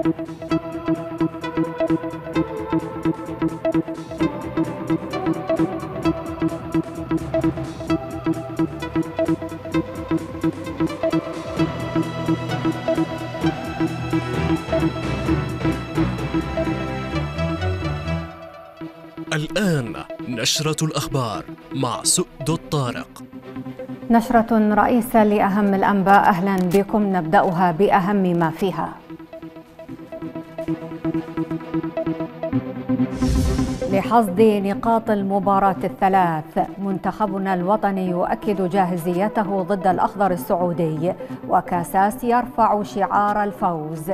الآن نشرة الأخبار مع سؤد الطارق. نشرة رئيسة لأهم الأنباء أهلا بكم. نبدأها بأهم ما فيها. لحصد نقاط المباراة الثلاث. منتخبنا الوطني يؤكد جاهزيته ضد الأخضر السعودي وكأساس يرفع شعار الفوز.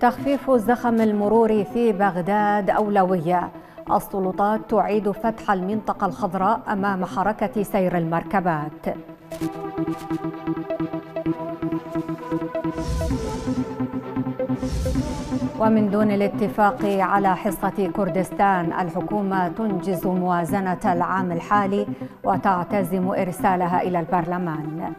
تخفيف الزخم المروري في بغداد أولوية. السلطات تعيد فتح المنطقة الخضراء أمام حركة سير المركبات. ومن دون الاتفاق على حصة كردستان الحكومة تنجز موازنة العام الحالي وتعتزم إرسالها إلى البرلمان.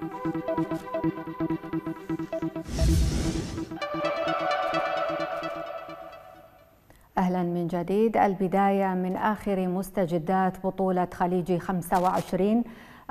أهلا من جديد. البداية من آخر مستجدات بطولة خليج 25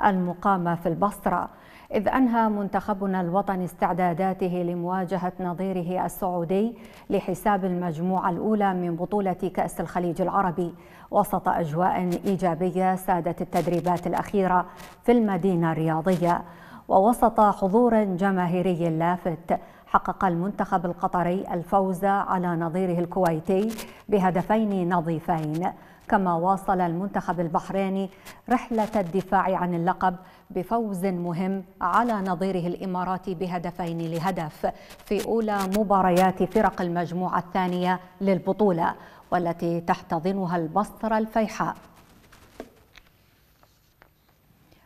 المقامة في البصرة. إذ أنهى منتخبنا الوطني استعداداته لمواجهة نظيره السعودي لحساب المجموعة الأولى من بطولة كأس الخليج العربي وسط أجواء إيجابية سادت التدريبات الأخيرة في المدينة الرياضية. ووسط حضور جماهيري لافت حقق المنتخب القطري الفوز على نظيره الكويتي بهدفين نظيفين. كما واصل المنتخب البحريني رحلة الدفاع عن اللقب بفوز مهم على نظيره الإماراتي بهدفين لهدف في أولى مباريات فرق المجموعة الثانية للبطولة والتي تحتضنها البصرة الفيحاء.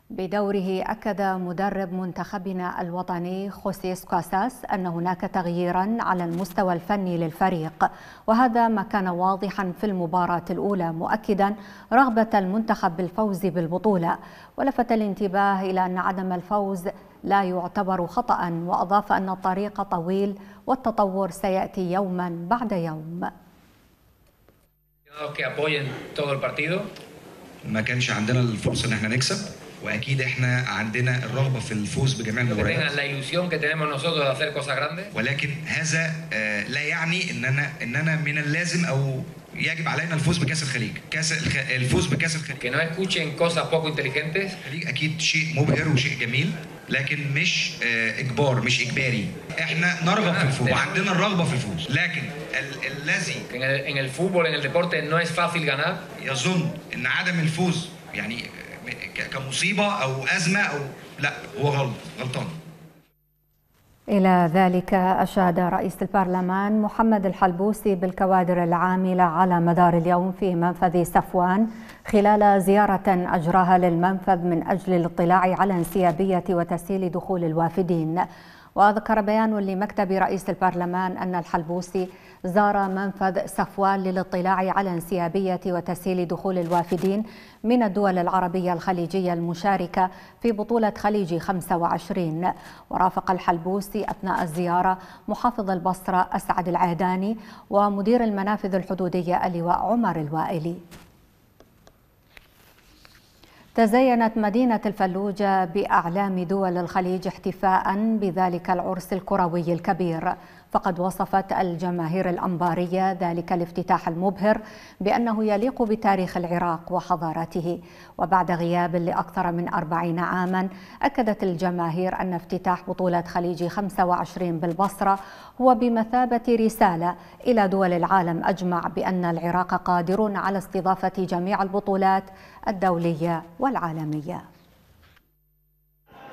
بدوره أكد مدرب منتخبنا الوطني خوسيس كاساس أن هناك تغييرا على المستوى الفني للفريق وهذا ما كان واضحا في المباراة الأولى مؤكدا رغبة المنتخب بالفوز بالبطولة. ولفت الانتباه إلى أن عدم الفوز لا يعتبر خطأ وأضاف أن الطريق طويل والتطور سيأتي يوما بعد يوم. ما كانش عندنا الفرصة إن إحنا نكسب. واكيد إحنا عندنا الرغبة في الفوز بجميع المباريات. ولكن هذا لا يعني إن أنا إن أنا من اللازم أو يجب علينا الفوز بكأس الخليج. كأس الفوز بكأس الخليج que no escuchen cosas poco inteligentes. أكيد شيء مبهر وشيء جميل لكن مش إجبار مش إجباري. إحنا نرغب في الفوز وعندنا الرغبة في الفوز. لكن الذي en el fútbol en el deporte no es fácil ganar. يظن إن عدم الفوز يعني كمصيبة أو أزمة أو لا هو غلط غلطان. إلى ذلك أشاد رئيس البرلمان محمد الحلبوسي بالكوادر العاملة على مدار اليوم في منفذ سفوان خلال زيارة أجراها للمنفذ من أجل الاطلاع على انسيابية وتسهيل دخول الوافدين. وذكر بيان لمكتب رئيس البرلمان أن الحلبوسي زار منفذ صفوان للاطلاع على انسيابية وتسهيل دخول الوافدين من الدول العربية الخليجية المشاركة في بطولة خليج 25 ورافق الحلبوسي أثناء الزيارة محافظ البصرة أسعد العيداني ومدير المنافذ الحدودية اللواء عمر الوائلي. تزينت مدينة الفلوجة بأعلام دول الخليج احتفاء بذلك العرس الكروي الكبير. فقد وصفت الجماهير الأنبارية ذلك الافتتاح المبهر بأنه يليق بتاريخ العراق وحضارته. وبعد غياب لأكثر من أربعين عاما أكدت الجماهير أن افتتاح بطولة خليج 25 بالبصرة هو بمثابة رسالة إلى دول العالم أجمع بأن العراق قادر على استضافة جميع البطولات الدولية والعالمية.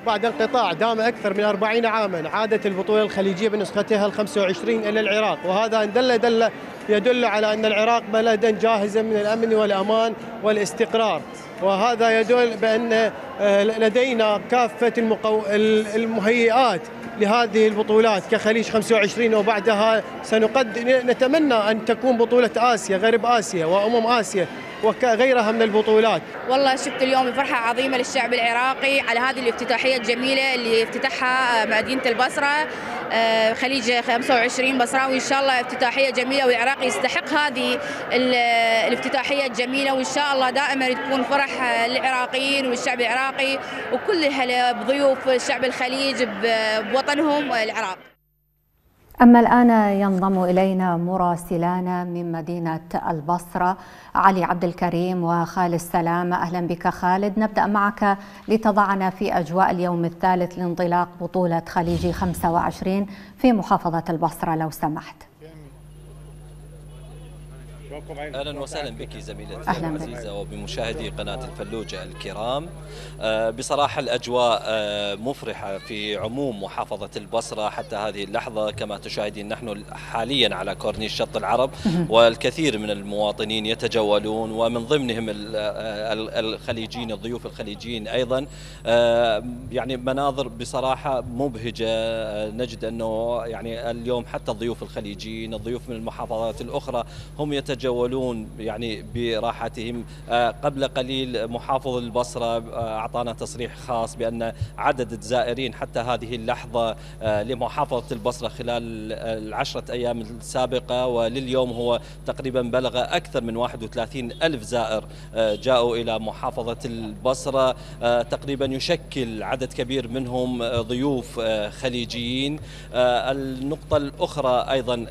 بعد انقطاع دام أكثر من 40 عاما عادت البطولة الخليجية بنسختها ال 25 إلى العراق. وهذا دل دل يدل على أن العراق بلدا جاهزا من الأمن والأمان والاستقرار. وهذا يدل بأن لدينا كافة المقو... المهيئات لهذه البطولات كخليج 25 وبعدها سنقد نتمنى أن تكون بطولة آسيا غرب آسيا وأمم آسيا وغيرها من البطولات. والله شفت اليوم فرحة عظيمة للشعب العراقي على هذه الافتتاحية الجميلة اللي افتتحها مدينة البصرة آه، خليج 25 بصراوي إن شاء الله افتتاحية جميلة والعراق يستحق هذه الافتتاحية الجميلة. وإن شاء الله دائما تكون فرح للعراقيين والشعب العراقي وكل بضيوف شعب الخليج بوطنهم العراق. أما الآن ينضم إلينا مراسلانا من مدينة البصرة علي عبد الكريم وخالد السلام. أهلا بك خالد. نبدأ معك لتضعنا في أجواء اليوم الثالث لانطلاق بطولة خليجي 25 في محافظة البصرة لو سمحت. أهلا وسهلا بك زميلتي العزيزه وبمشاهدي قناة الفلوجة الكرام. آه، بصراحة الأجواء آه، مفرحة في عموم محافظة البصرة حتى هذه اللحظة. كما تشاهدين نحن حاليا على كورنيش شط العرب والكثير من المواطنين يتجولون ومن ضمنهم الخليجيين الضيوف الخليجيين أيضا. آه، يعني مناظر بصراحة مبهجة. نجد أنه يعني اليوم حتى الضيوف الخليجيين الضيوف من المحافظات الأخرى هم يتجولون يتجولون يعني براحتهم. آه، قبل قليل محافظ البصرة آه، أعطانا تصريح خاص بأن عدد الزائرين حتى هذه اللحظة آه، لمحافظة البصرة خلال العشرة أيام السابقة ولليوم هو تقريبا بلغ أكثر من 31 ألف زائر جاءوا إلى محافظة البصرة. تقريبا يشكل عدد كبير منهم ضيوف خليجيين. النقطة الأخرى أيضا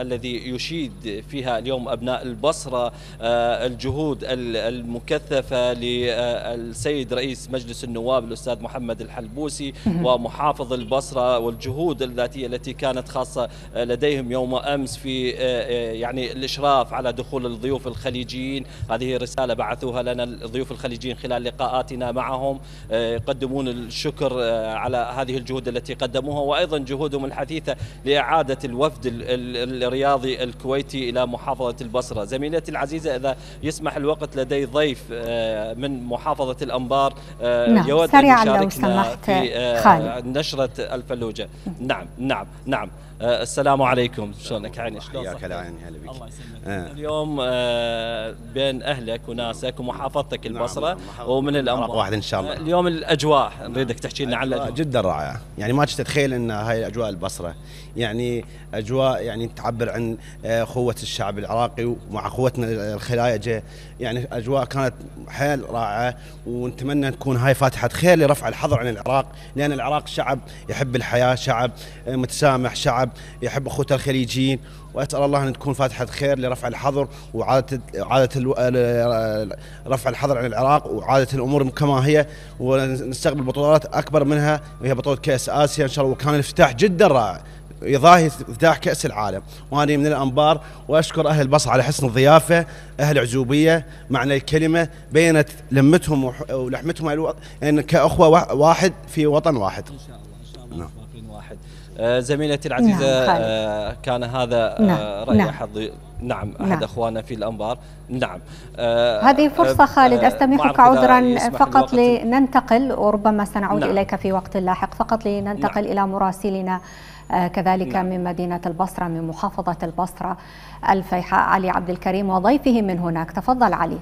الذي يشيد فيها اليوم أبناء البصرة آه، الجهود المكثفة للسيد رئيس مجلس النواب الأستاذ محمد الحلبوسي ومحافظ البصرة والجهود الذاتية التي كانت خاصة لديهم يوم أمس في آه، آه، يعني الإشراف على دخول الضيوف الخليجيين. هذه رسالة بعثوها لنا الضيوف الخليجيين خلال لقاءاتنا معهم. يقدمون الشكر على هذه الجهود التي قدموها. وأيضا جهودهم الحثيثة لإعادة الوفد الرياضي الكويتي إلى محافظة البصرة. زميلتي العزيزة إذا يسمح الوقت لدي ضيف آه، من محافظة الأنبار آه، نعم. يود لو سمحت في آه، خالد. نشرة الفلوجة نعم نعم نعم السلام عليكم. شلونك عيني شلون حياك الله عيني هلا بك. الله يسلمك. آه. اليوم بين أهلك وناسك ومحافظتك نعم، البصرة نعم. ومن الانبار واحد إن شاء الله. اليوم الأجواء. نريدك تحكي لنا عن الأجواء. جدا رائعة. يعني ما تتخيل إن هاي اجواء البصرة. يعني أجواء يعني تعبر عن قوة الشعب العراقي ومع قوتنا الخلايجه يعني أجواء كانت حيل رائعة ونتمنى تكون هاي فاتحة خير لرفع الحظر عن العراق. لأن العراق شعب يحب الحياة شعب متسامح شعب يحب اخوته الخليجيين وأسأل الله أن تكون فاتحة خير لرفع الحظر وعاده عاده رفع الحظر عن العراق وعاده الأمور كما هي ونستقبل بطولات أكبر منها وهي بطولة كأس آسيا إن شاء الله وكان الافتتاح جدا رائع يضاهي افتتاح كأس العالم. وأنا من الأنبار وأشكر أهل البصرة على حسن الضيافة أهل عزوبيه معنى الكلمة بينت لمتهم ولحمتهم يعني يعني كأخوة واحد في وطن واحد. إن شاء الله إن شاء الله. نعم. آه زميلتي العزيزة نعم آه كان هذا آه نعم رأي نعم. أحد نعم أحد نعم. إخواننا في الأنبار نعم آه هذه فرصة خالد آه، استميحك عذرا فقط لننتقل وربما سنعود نعم. إليك في وقت لاحق فقط لننتقل نعم. إلى مراسلنا آه، كذلك نعم. من مدينة البصرة من محافظة البصرة الفيحاء علي عبد الكريم وضيفه من هناك تفضل علي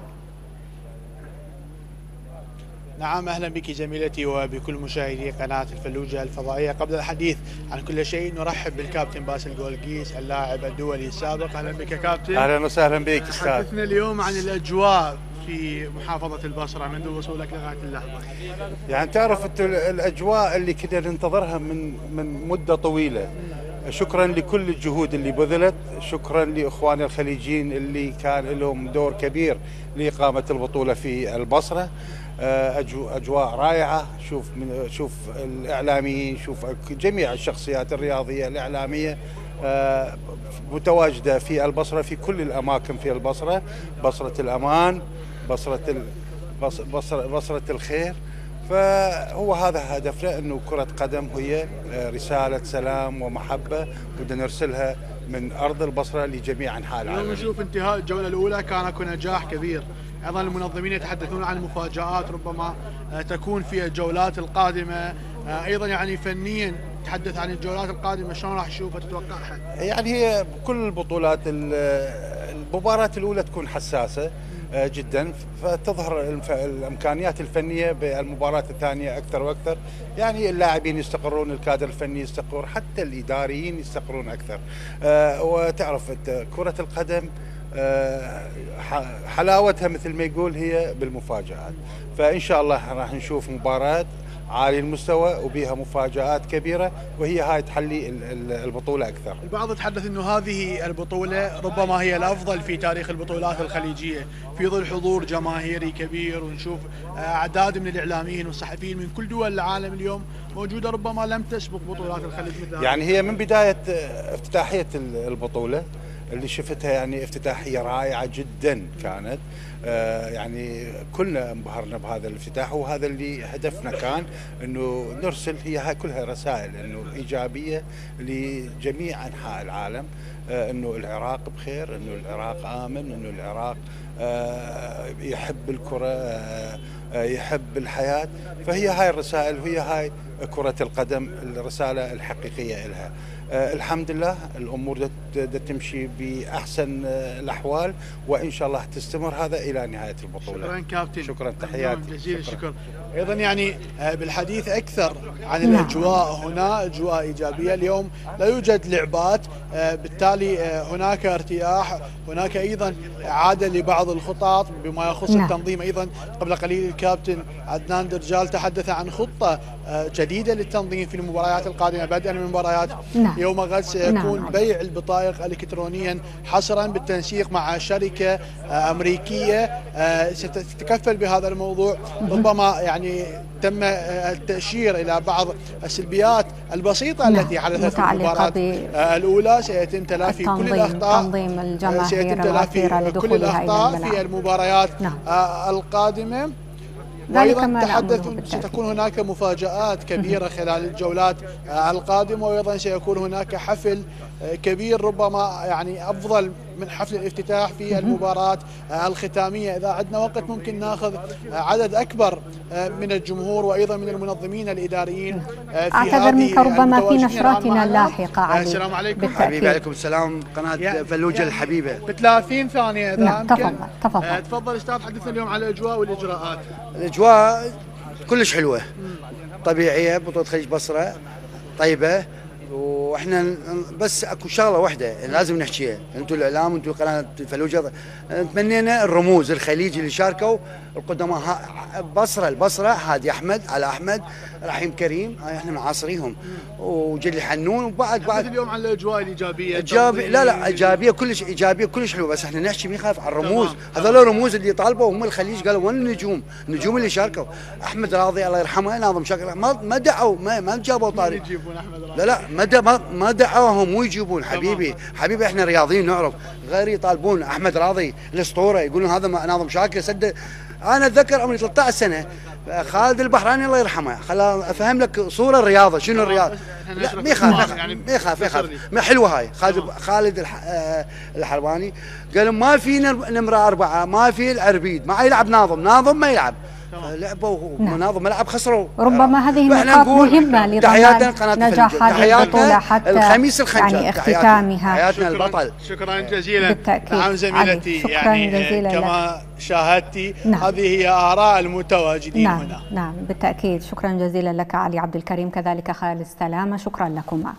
نعم أهلا بك زميلتي وبكل مشاهدي قناة الفلوجة الفضائية. قبل الحديث عن كل شيء نرحب بالكابتن باسل جولقيس اللاعب الدولي السابق. أهلا بك كابتن. أهلا وسهلا بك أستاذ. حدثنا اليوم عن الأجواء في محافظة البصرة. منذ وصولك لغاية اللحظة. يعني تعرف الأجواء اللي كنا ننتظرها من من مدة طويلة. شكرا لكل الجهود اللي بذلت. شكرا لاخواننا الخليجيين اللي كان لهم دور كبير لإقامة البطولة في البصرة. أجواء رائعة. شوف من شوف الإعلاميين شوف جميع الشخصيات الرياضية الإعلامية آه، متواجدة في البصرة في كل الأماكن في البصرة. بصرة الأمان بصرة بصره بصرة الخير. فهو هذا هدفنا إنه كرة قدم هي آه، رسالة سلام ومحبة بدنا نرسلها من أرض البصرة لجميع أنحاء العالم. نشوف انتهاء الجولة الأولى كان أكو نجاح كبير، أيضا المنظمين يتحدثون عن مفاجآت ربما آه، تكون في الجولات القادمة، آه، أيضا يعني فنيا تحدث عن الجولات القادمة شلون راح تشوفها تتوقعها؟ يعني هي كل البطولات المباراة الأولى تكون حساسة آه، جدا. فتظهر الإمكانيات الفنية بالمباراة الثانية أكثر وأكثر. يعني اللاعبين يستقرون الكادر الفني يستقر حتى الإداريين يستقرون أكثر. وتعرف كرة القدم حلاوتها مثل ما يقول هي بالمفاجآت. فإن شاء الله راح نشوف مباراة عالي المستوى وبها مفاجآت كبيرة وهي هاي تحلي البطولة أكثر. البعض يتحدث أنه هذه البطولة ربما هي الأفضل في تاريخ البطولات الخليجية. في ظل حضور جماهيري كبير ونشوف أعداد من الإعلاميين والصحفيين من كل دول العالم اليوم موجودة ربما لم تسبق بطولات الخليج مثل يعني هي من بداية افتتاحية البطولة. اللي شفتها يعني افتتاحية رائعة جدا كانت. آه يعني كلنا انبهرنا بهذا الافتتاح وهذا اللي هدفنا كان إنه نرسل هي هاي كلها رسائل إنه إيجابية لجميع أنحاء العالم آه إنه العراق بخير إنه العراق آمن إنه العراق آه يحب الكرة يحب الحياة. فهي هاي الرسائل وهي هاي كرة القدم الرسالة الحقيقية لها الحمد لله الأمور تمشي باحسن آه، الاحوال وان شاء الله تستمر هذا إلى نهايه البطوله. شكرا كابتن. شكرا تحياتي. جزيل الشكر. أيضا يعني آه، بالحديث أكثر عن نعم. الأجواء هنا أجواء إيجابية. اليوم لا يوجد لعبات بالتالي هناك ارتياح هناك أيضا إعادة لبعض الخطط بما يخص نعم. التنظيم. أيضا قبل قليل الكابتن عدنان درجال تحدث عن خطة جديدة للتنظيم في المباريات القادمة. بدءا من مباريات نعم. يوم غد سيكون نعم. بيع البطائق الكترونيا حصرا بالتنسيق مع شركة آه، أمريكية. آه، ستتكفل بهذا الموضوع. ربما يعني تم آه، التأشير إلى بعض السلبيات البسيطة نعم. التي حدثت في المباراة الأولى. سيتم تلافي كل تنظيم الجماهير سيتم تلافي كل الأخطاء في المباريات نعم. القادمه وأيضا تحدث ستكون هناك مفاجآت كبيرة خلال الجولات. القادمه وأيضا سيكون هناك حفل كبير ربما يعني أفضل من حفل الافتتاح في المباراة الختامية. إذا عندنا وقت ممكن ناخذ عدد أكبر من الجمهور وأيضا من المنظمين الإداريين في أعتذر منك ربما في نشراتنا اللاحقة علي السلام عليكم. حبيبي عليكم السلام. قناة فلوجه الحبيبة. ب 30 ثانية إذا نعم تفضل تفضل. آه، تفضل أستاذ حدثنا اليوم على الأجواء والإجراءات. الأجواء كلش حلوة. طبيعية بطولة خليج بصرة طيبة. وإحنا بس اكو شغلة واحدة لازم نحكيها. أنتم الاعلام أنتم قناه فلوجه تمنينا الرموز الخليجي اللي شاركوا. القدماء بصرة البصرة هادي أحمد على أحمد رحيم كريم إحنا معاصريهم. وجلي حنون وبعد بعد اليوم عن الاجواء الايجابيه ايجابي لا لا إيجابية كلش إيجابية كلش حلوة بس إحنا نحكي مين خاف على الرموز. هذول الرموز اللي طالبوا هم الخليج قالوا وين النجوم؟ النجوم اللي شاركوا. أحمد راضي الله يرحمه ناظم شاكر ما ما دعوا ما, ما جابوا طاري. لا لا ما ما دعوهم مو يجيبون حبيبي. حبيبي إحنا رياضيين نعرف. غير يطالبون. أحمد راضي الأسطورة يقولون هذا ناظم شاكر. سد أنا أتذكر عمري 13 سنة خالد البحراني الله يرحمه. خلا أفهم لك صورة الرياضة. شنو الرياضة؟ لا ما يخاف ما يخاف ما يخاف ما حلوة هاي؟ خالد خالد آه، الحلواني. قال ما في نمرة أربعة ما في العربيد. ما يلعب ناظم. ناظم ما يلعب. لعبوا ومناظم نعم. ملعب خسروا. ربما هذه نقاط مهمة لضمان نجاح هذه البطولة حتى الخميس الخنجر. يعني اختتامها. تحياتنا البطل. شكرا جزيلا. بالتأكيد. نعم زميلتي شكرا يعني جزيلا كما لك. شاهدتي نعم. هذه هي آراء المتواجدين نعم. هنا. نعم بالتأكيد. شكرا جزيلا لك علي عبد الكريم. كذلك خالد السلامه شكرا لكما.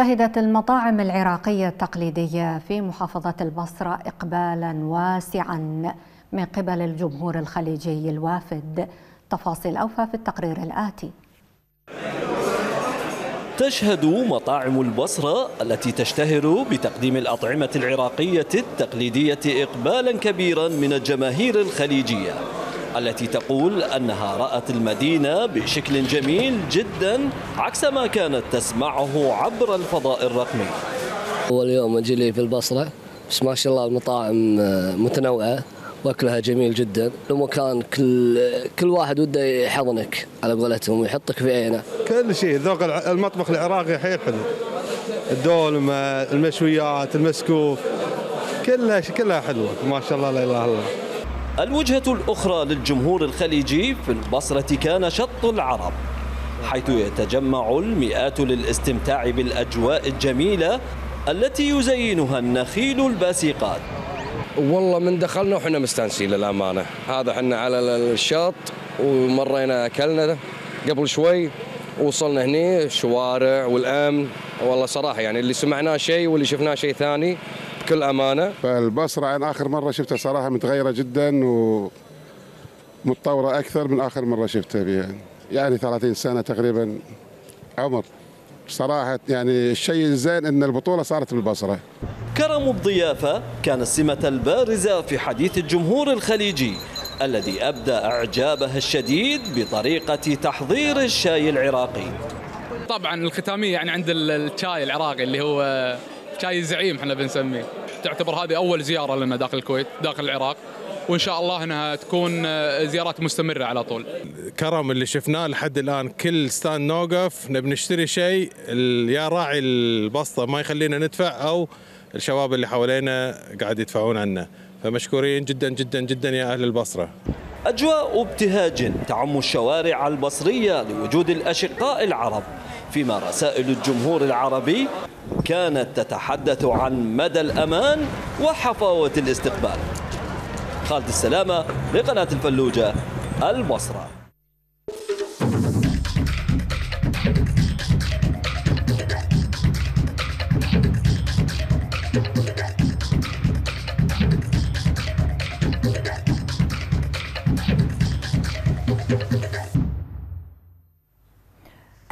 شهدت المطاعم العراقية التقليدية في محافظة البصرة إقبالا واسعا من قبل الجمهور الخليجي الوافد. تفاصيل أوفى في التقرير الآتي. تشهد مطاعم البصرة التي تشتهر بتقديم الأطعمة العراقية التقليدية إقبالا كبيرا من الجماهير الخليجية. التي تقول أنها رأت المدينة بشكل جميل جدا عكس ما كانت تسمعه عبر الفضاء الرقمي. أول يوم أجي لي في البصرة بس ما شاء الله المطاعم متنوعة وأكلها جميل جدا. المكان كل كل واحد وده يحضنك على قولتهم ويحطك في عينه. كل شيء ذوق المطبخ العراقي حيل حلو. الدولمه المشويات المسكوف كلها كلها حلوة. ما شاء الله لا إله إلا الله. الوجهة الأخرى للجمهور الخليجي في البصرة كان شط العرب حيث يتجمع المئات للاستمتاع بالأجواء الجميلة التي يزينها النخيل الباسقات. والله من دخلنا وحنا مستانسين للأمانة. هذا حنا على الشط ومرينا أكلنا قبل شوي وصلنا هنا الشوارع والأمن. والله صراحة يعني اللي سمعناه شيء واللي شفناه شيء ثاني بكل أمانة. فالبصرة أنا آخر مرة شفتها صراحة متغيرة جدا ومتطورة أكثر من آخر مرة شفتها بها. يعني 30 سنة تقريبا عمر. صراحة يعني الشيء الزين أن البطولة صارت بالبصرة. كرم الضيافة كان السمة البارزة في حديث الجمهور الخليجي الذي أبدى إعجابه الشديد بطريقة تحضير الشاي العراقي. طبعا الختامية يعني عند الشاي العراقي اللي هو شاي الزعيم إحنا بنسميه. تعتبر هذه أول زيارة لنا داخل الكويت داخل العراق وإن شاء الله إنها تكون زيارات مستمرة على طول. كرم اللي شفناه لحد الآن كل ستان نوقف نبي نشتري شيء يا راعي البسطة ما يخلينا ندفع أو الشباب اللي حوالينا قاعد يدفعون عنا فمشكورين جدا جدا جدا يا أهل البصرة. أجواء ابتهاج تعم الشوارع البصرية لوجود الأشقاء العرب فيما رسائل الجمهور العربي كانت تتحدث عن مدى الأمان وحفاوة الاستقبال. خالد السلامة لقناة الفلوجة البصرة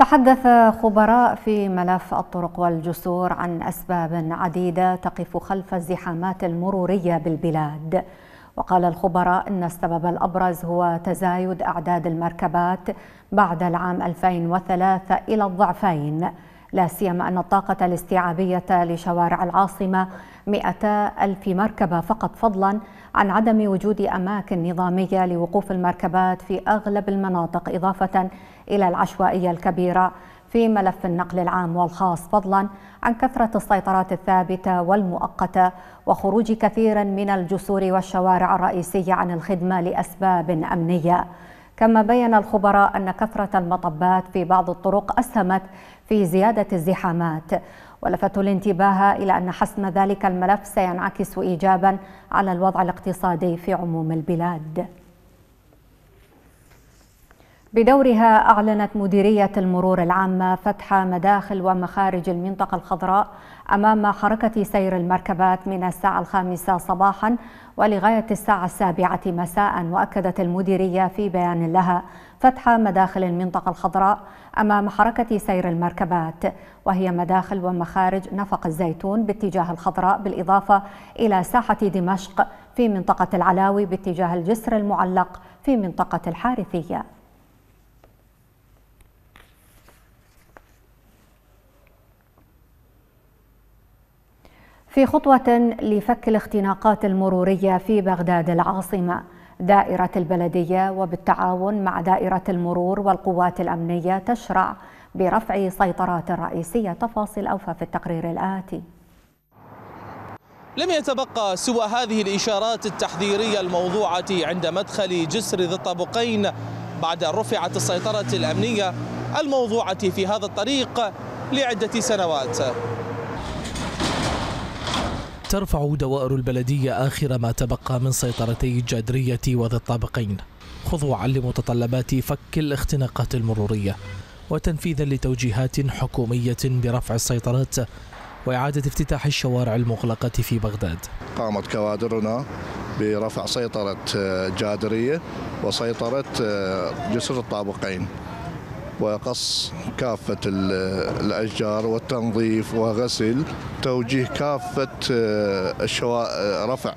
تحدث خبراء في ملف الطرق والجسور عن أسباب عديدة تقف خلف الزحامات المرورية بالبلاد. وقال الخبراء إن السبب الأبرز هو تزايد أعداد المركبات بعد العام 2003 إلى الضعفين. لا سيما أن الطاقة الاستيعابية لشوارع العاصمة 200 ألف مركبة فقط فضلا عن عدم وجود أماكن نظامية لوقوف المركبات في أغلب المناطق إضافة إلى العشوائية الكبيرة في ملف النقل العام والخاص فضلا عن كثرة السيطرات الثابتة والمؤقتة وخروج كثير من الجسور والشوارع الرئيسية عن الخدمة لأسباب أمنية. كما بين الخبراء أن كثرة المطبات في بعض الطرق أسهمت في زيادة الزحامات ولفتوا الانتباه إلى أن حسم ذلك الملف سينعكس إيجابا على الوضع الاقتصادي في عموم البلاد. بدورها أعلنت مديرية المرور العامة فتح مداخل ومخارج المنطقة الخضراء أمام حركة سير المركبات من الساعة الخامسة صباحا ولغاية الساعة السابعة مساء وأكدت المديرية في بيان لها فتح مداخل المنطقة الخضراء أمام حركة سير المركبات وهي مداخل ومخارج نفق الزيتون باتجاه الخضراء بالإضافة إلى ساحة دمشق في منطقة العلاوي باتجاه الجسر المعلق في منطقة الحارثية. في خطوة لفك الاختناقات المرورية في بغداد العاصمة. دائرة البلدية وبالتعاون مع دائرة المرور والقوات الأمنية تشرع برفع سيطرات رئيسية. تفاصيل أوفى في التقرير الآتي. لم يتبقى سوى هذه الإشارات التحذيرية الموضوعة عند مدخل جسر ذي الطابقين بعد رفعت السيطرة الأمنية الموضوعة في هذا الطريق لعدة سنوات. ترفع دوائر البلدية آخر ما تبقى من سيطرتي الجادرية وذي الطابقين. خضوعا لمتطلبات فك الاختناقات المرورية وتنفيذا لتوجيهات حكومية برفع السيطرات وإعادة افتتاح الشوارع المغلقة في بغداد. قامت كوادرنا برفع سيطرة جادرية وسيطرة جسر الطابقين. وقص كافة الأشجار والتنظيف وغسل توجيه كافة الشوا... رفع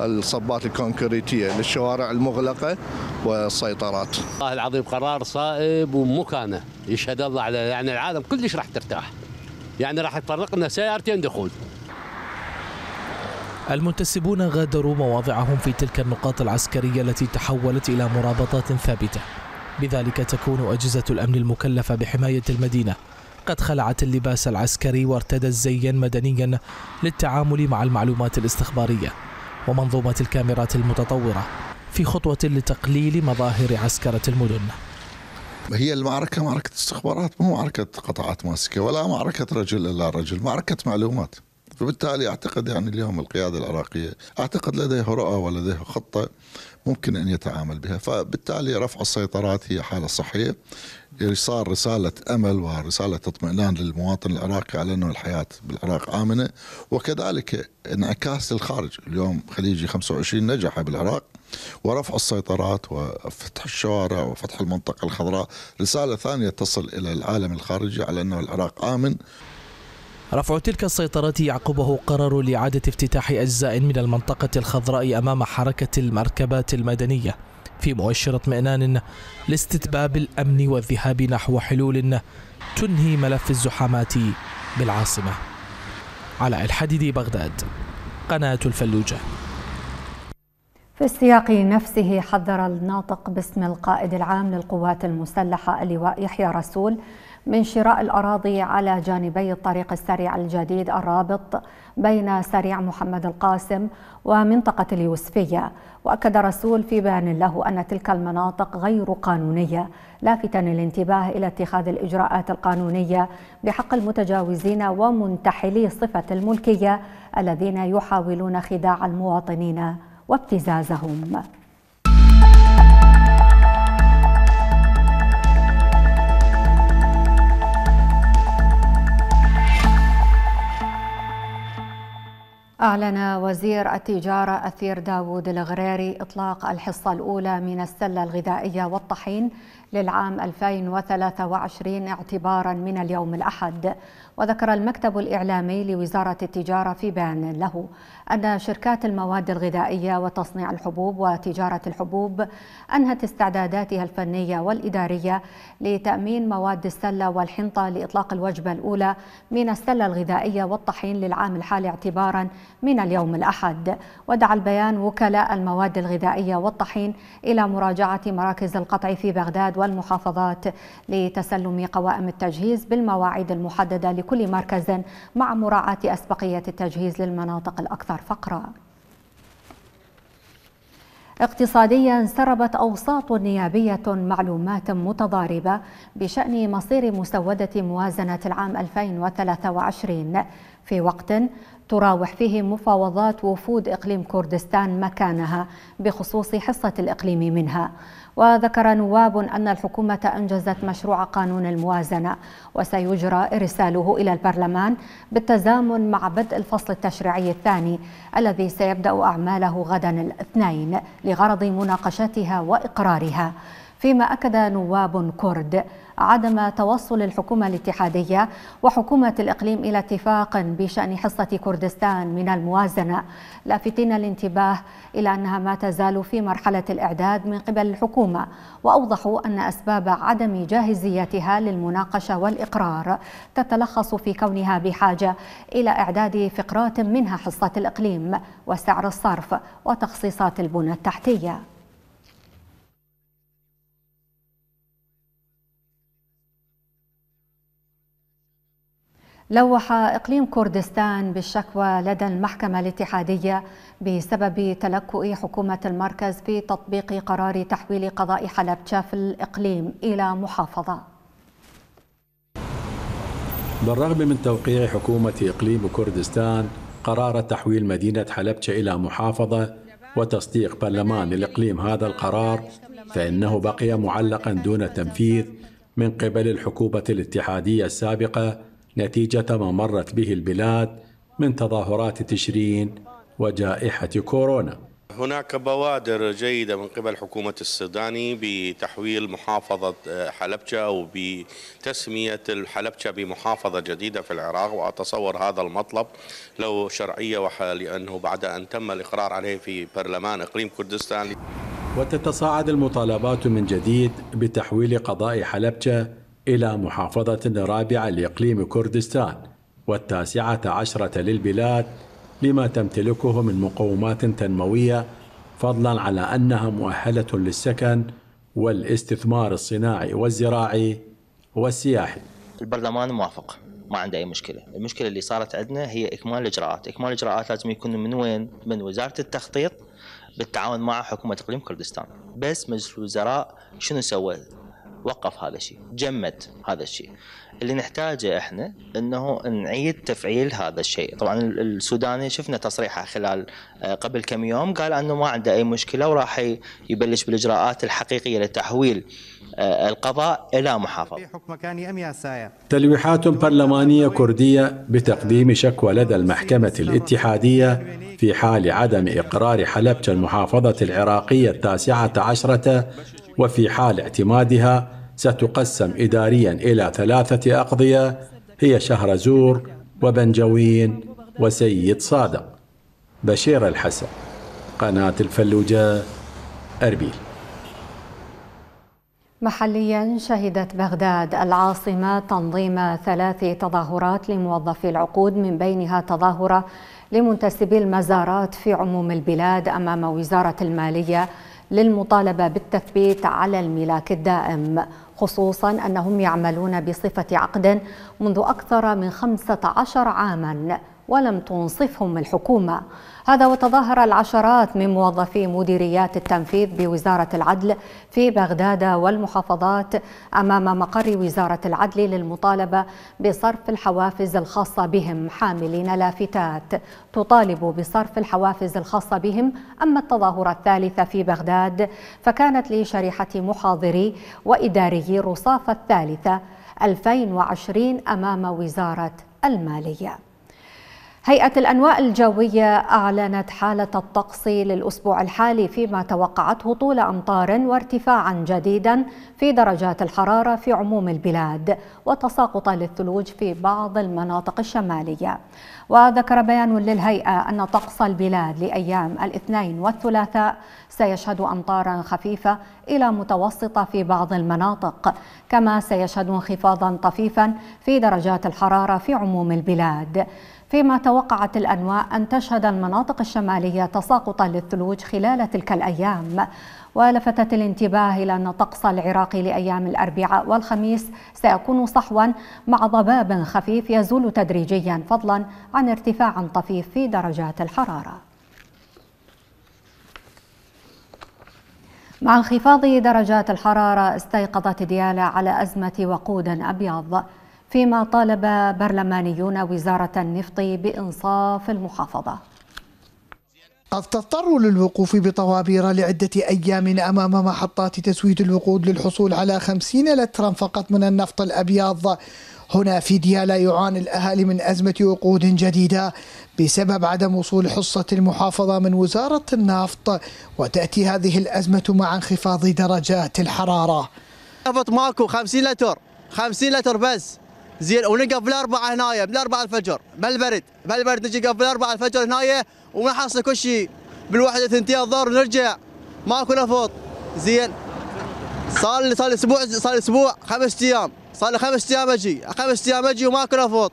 الصبات الكونكريتية للشوارع المغلقة والسيطرات. الله العظيم قرار صائب ومكانة يشهد الله على يعني العالم كلش راح ترتاح. يعني راح تفرق لنا سيارتين دخول. المنتسبون غادروا مواضعهم في تلك النقاط العسكرية التي تحولت إلى مرابطات ثابتة. بذلك تكون أجهزة الأمن المكلفة بحماية المدينة. قد خلعت اللباس العسكري وارتدت زيا مدنيا للتعامل مع المعلومات الاستخبارية ومنظومة الكاميرات المتطورة في خطوة لتقليل مظاهر عسكرة المدن. هي المعركة معركة استخبارات مو معركة قطعات ماسكة ولا معركة رجل إلا رجل معركة معلومات. فبالتالي أعتقد يعني اليوم القيادة العراقية أعتقد لديها رؤى ولديها خطة ممكن أن يتعامل بها. فبالتالي رفع السيطرات هي حالة صحية. إرسال رسالة أمل ورسالة اطمئنان للمواطن العراقي على أنه الحياة بالعراق آمنة. وكذلك انعكاس للخارج اليوم خليجي 25 نجح بالعراق. ورفع السيطرات وفتح الشوارع وفتح المنطقة الخضراء. رسالة ثانية تصل إلى العالم الخارجي على أنه العراق آمن. رفع تلك السيطرات يعقبه قرار لإعادة افتتاح أجزاء من المنطقة الخضراء أمام حركة المركبات المدنية في مؤشر اطمئنان لاستتباب الأمن والذهاب نحو حلول تنهي ملف الزحامات بالعاصمة. على الحديد بغداد. قناة الفلوجة. في السياق نفسه حذر الناطق باسم القائد العام للقوات المسلحة اللواء يحيى رسول من شراء الأراضي على جانبي الطريق السريع الجديد الرابط بين سريع محمد القاسم ومنطقة اليوسفية. وأكد رسول في بيان له أن تلك المناطق غير قانونية لافتا الانتباه إلى اتخاذ الإجراءات القانونية بحق المتجاوزين ومنتحلي صفة الملكية الذين يحاولون خداع المواطنين وابتزازهم. أعلن وزير التجارة أثير داوود الغريري إطلاق الحصة الأولى من السلة الغذائية والطحين للعام 2023 اعتبارا من اليوم الأحد وذكر المكتب الإعلامي لوزارة التجارة في بيان له. أن شركات المواد الغذائية وتصنيع الحبوب وتجارة الحبوب أنهت استعداداتها الفنية والإدارية لتأمين مواد السلة والحنطة لإطلاق الوجبة الأولى من السلة الغذائية والطحين للعام الحالي اعتبارا من اليوم الأحد. ودعا البيان وكلاء المواد الغذائية والطحين إلى مراجعة مراكز القطع في بغداد والمحافظات لتسلم قوائم التجهيز بالمواعيد المحددة لكل مركز مع مراعاة أسبقية التجهيز للمناطق الأكثر فقرا اقتصاديا سربت أوساط نيابية معلومات متضاربة بشأن مصير مسودة موازنة العام 2023 في وقت تراوح فيه مفاوضات وفود إقليم كردستان مكانها بخصوص حصة الإقليم منها. وذكر نواب أن الحكومة أنجزت مشروع قانون الموازنة وسيجرى إرساله إلى البرلمان بالتزامن مع بدء الفصل التشريعي الثاني الذي سيبدأ أعماله غدا الاثنين لغرض مناقشتها وإقرارها. فيما أكد نواب كرد عدم توصل الحكومة الاتحادية وحكومة الإقليم إلى اتفاق بشأن حصة كردستان من الموازنة. لافتين الانتباه إلى أنها ما تزال في مرحلة الإعداد من قبل الحكومة وأوضحوا أن أسباب عدم جاهزيتها للمناقشة والإقرار تتلخص في كونها بحاجة إلى إعداد فقرات منها حصة الإقليم وسعر الصرف وتخصيصات البنى التحتية. لوح إقليم كردستان بالشكوى لدى المحكمة الاتحادية بسبب تلكؤ حكومة المركز في تطبيق قرار تحويل قضاء حلبجة في الإقليم إلى محافظة. بالرغم من توقيع حكومة إقليم كردستان قرار تحويل مدينة حلبجة إلى محافظة وتصديق برلمان الإقليم هذا القرار فإنه بقي معلقا دون تنفيذ من قبل الحكومة الاتحادية السابقة نتيجة ما مرت به البلاد من تظاهرات تشرين وجائحة كورونا. هناك بوادر جيدة من قبل حكومة السوداني بتحويل محافظة حلبجة أو بتسمية الحلبجة بمحافظة جديدة في العراق وأتصور هذا المطلب له شرعية لأنه بعد أن تم الإقرار عليه في برلمان إقليم كردستان. وتتصاعد المطالبات من جديد بتحويل قضاء حلبجة إلى محافظة رابعة لإقليم كردستان والتاسعة عشرة للبلاد لما تمتلكه من مقومات تنموية فضلا على أنها مؤهلة للسكن والاستثمار الصناعي والزراعي والسياحي البرلمان موافق ما عنده أي مشكلة، المشكلة اللي صارت عندنا هي إكمال الإجراءات، إكمال الإجراءات لازم يكون من وين؟ من وزارة التخطيط بالتعاون مع حكومة إقليم كردستان، بس مجلس الوزراء شنو سوى؟ وقف هذا الشيء، جمد هذا الشيء. اللي نحتاجه إحنا إنه نعيد تفعيل هذا الشيء، طبعا السوداني شفنا تصريحه خلال آه، قبل كم يوم قال أنه ما عنده أي مشكلة وراح يبلش بالإجراءات الحقيقية لتحويل آه، القضاء يا سايا تلويحات برلمانية كردية بتقديم شكوى لدى المحكمة الاتحادية في حال عدم إقرار حلبجة المحافظة العراقية التاسعة عشرة وفي حال اعتمادها ستقسم إداريا إلى ثلاثة أقضية هي شهرزور وبنجوين وسيد صادق. بشير الحسن قناة الفلوجة أربيل. محليا شهدت بغداد العاصمة تنظيم ثلاث تظاهرات لموظفي العقود من بينها تظاهرة لمنتسبي المزارات في عموم البلاد أمام وزارة المالية للمطالبة بالتثبيت على الملاك الدائم خصوصا أنهم يعملون بصفة عقد منذ أكثر من 15 عاما. ولم تنصفهم الحكومة. هذا وتظاهر العشرات من موظفي مديريات التنفيذ بوزارة العدل في بغداد والمحافظات أمام مقر وزارة العدل للمطالبة بصرف الحوافز الخاصة بهم. حاملين لافتات تطالب بصرف الحوافز الخاصة بهم. أما التظاهرة الثالثة في بغداد فكانت لشريحة محاضري وإداري رصاف الثالثة 2020 أمام وزارة المالية. هيئة الأنواء الجوية أعلنت حالة الطقس للأسبوع الحالي فيما توقعته طول أمطار وارتفاعا جديدا في درجات الحرارة في عموم البلاد وتساقط للثلوج في بعض المناطق الشمالية. وذكر بيان للهيئة أن طقس البلاد لأيام الاثنين والثلاثاء سيشهد أمطارا خفيفة إلى متوسطة في بعض المناطق كما سيشهد انخفاضا طفيفا في درجات الحرارة في عموم البلاد. فيما توقعت الأنواء أن تشهد المناطق الشمالية تساقطا للثلوج خلال تلك الأيام. ولفتت الانتباه إلى أن الطقس العراقي لأيام الأربعاء والخميس سيكون صحوا مع ضباب خفيف يزول تدريجيا فضلا عن ارتفاع طفيف في درجات الحرارة. مع انخفاض درجات الحرارة استيقظت ديالا على أزمة وقود أبيض. فيما طالب برلمانيون وزارة النفط بإنصاف المحافظة. قد تضطر للوقوف بطوابير لعدة أيام أمام محطات تسويد الوقود للحصول على 50 لترا فقط من النفط الأبيض. هنا في ديالا يعاني الأهالي من أزمة وقود جديدة بسبب عدم وصول حصة المحافظة من وزارة النفط وتأتي هذه الأزمة مع انخفاض درجات الحرارة. نفط ماكو 50 لتر 50 لتر بس. زين ونقف بالاربعه هنايا بالاربعه الفجر. بالبرد بالبرد نجي نقف بالاربعه الفجر هنايا ونحصل كل شيء. بالواحده ثنتين الظهر ونرجع. ماكو نفط. زين. صار لي صار لي أسبوع صار لي أسبوع خمس أيام. صار لي خمس أيام أجي. خمس أيام أجي وماكو نفط.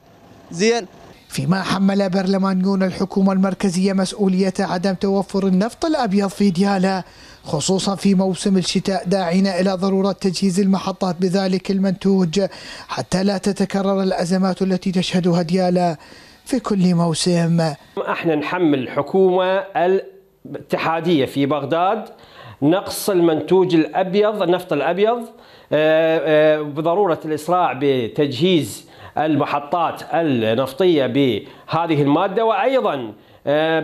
زين. فيما حمل برلمانيون الحكومة المركزية مسؤولية عدم توفر النفط الأبيض في ديالا. خصوصا في موسم الشتاء داعين إلى ضرورة تجهيز المحطات بذلك المنتوج. حتى لا تتكرر الأزمات التي تشهدها ديالا في كل موسم. إحنا نحمل الحكومة الاتحادية في بغداد نقص المنتوج الأبيض النفط الأبيض آه، آه، بضرورة الإسراع بتجهيز المحطات النفطية بهذه المادة. وأيضا آه،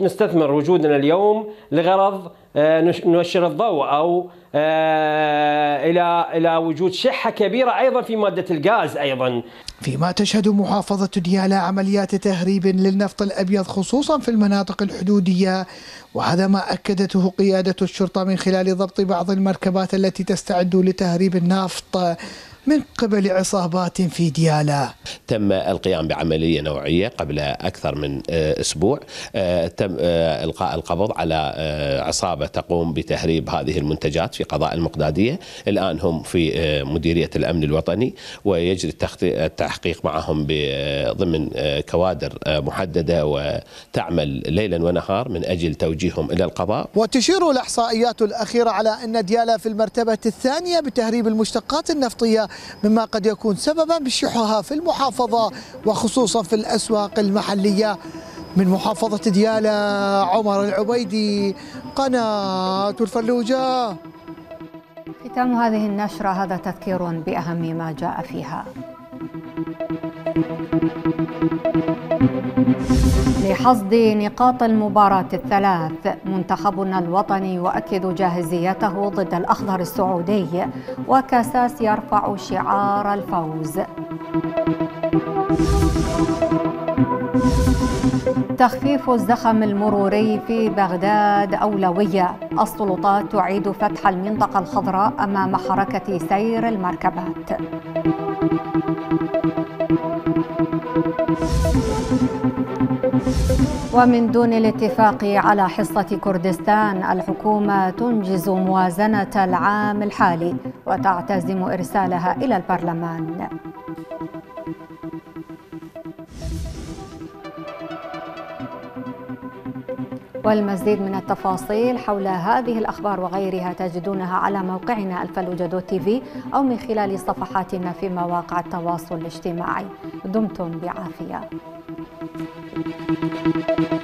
نستثمر وجودنا اليوم لغرض آه، نشر الضوء أو آه، إلى إلى وجود شحه كبيرة أيضا في مادة الغاز أيضا. فيما تشهد محافظة ديالا عمليات تهريب للنفط الأبيض خصوصا في المناطق الحدودية وهذا ما أكدته قيادة الشرطة من خلال ضبط بعض المركبات التي تستعد لتهريب النفط من قبل عصابات في ديالا. تم القيام بعملية نوعية قبل أكثر من آه، أسبوع. آه، تم آه، إلقاء القبض على عصابة تقوم بتهريب هذه المنتجات في قضاء المقدادية. الآن هم في مديرية الأمن الوطني ويجري التحقيق معهم ضمن كوادر محددة وتعمل ليلا ونهار من أجل توجيههم إلى القضاء. وتشير الإحصائيات الأخيرة على أن ديالا في المرتبة الثانية بتهريب المشتقات النفطية مما قد يكون سببا بشحها في المحافظة وخصوصا في الأسواق المحلية. من محافظة ديالى عمر العبيدي قناة الفلوجة. ختام هذه النشرة هذا تذكير بأهم ما جاء فيها. لحصد نقاط المباراة الثلاث. منتخبنا الوطني يؤكد جاهزيته ضد الأخضر السعودي وكاساس يرفع شعار الفوز. تخفيف الزخم المروري في بغداد أولوية. السلطات تعيد فتح المنطقة الخضراء أمام حركة سير المركبات. ومن دون الاتفاق على حصة كردستان الحكومة تنجز موازنة العام الحالي وتعتزم إرسالها إلى البرلمان. والمزيد من التفاصيل حول هذه الأخبار وغيرها تجدونها على موقعنا الفلوجة دوت تي في أو من خلال صفحاتنا في مواقع التواصل الاجتماعي. دمتم بعافية. Thank you.